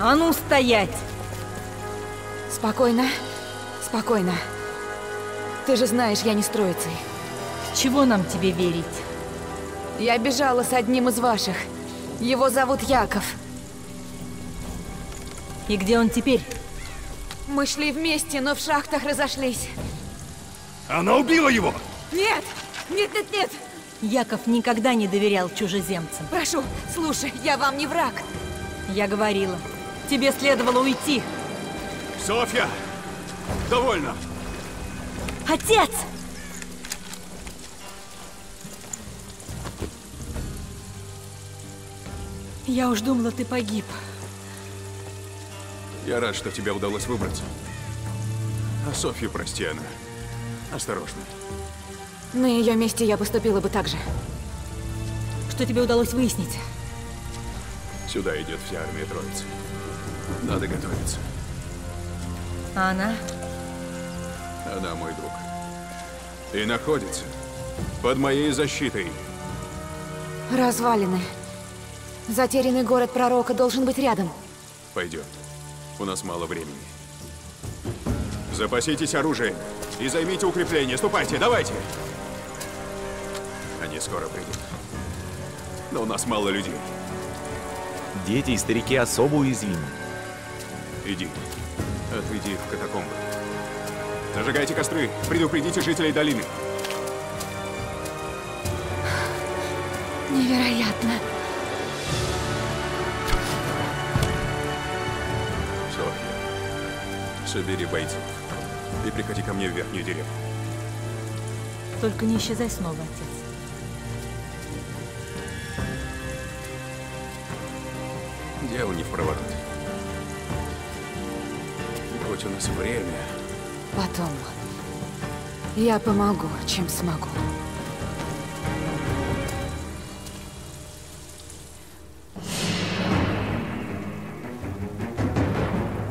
А ну стоять! Спокойно, спокойно. Ты же знаешь, я не с троицей. Чего нам тебе верить? Я бежала с одним из ваших. Его зовут Яков. И где он теперь? Мы шли вместе, но в шахтах разошлись. Она убила его! Нет! Нет, нет, нет! Яков никогда не доверял чужеземцам. Прошу, слушай, я вам не враг. Я говорила, тебе следовало уйти. Софья! Довольно! Отец! Я уж думала, ты погиб. Я рад, что тебе удалось выбраться. А Софью прости, она. Осторожно. На ее месте я поступила бы так же. Что тебе удалось выяснить? Сюда идет вся армия Троицы. Надо готовиться. А она? Она мой друг. И находится под моей защитой. Развалины. Затерянный город пророка должен быть рядом. Пойдем. У нас мало времени. Запаситесь оружием и займите укрепление. Ступайте, давайте! Они скоро придут. Но у нас мало людей. Дети и старики особо уязвимы. Иди. Отведи их в катакомбы. Зажигайте костры. Предупредите жителей долины. Невероятно. Софья, собери бойцов и приходи ко мне в верхнюю деревню. Только не исчезай снова, отец. Дело не в проворот. У нас время. Потом. Я помогу, чем смогу.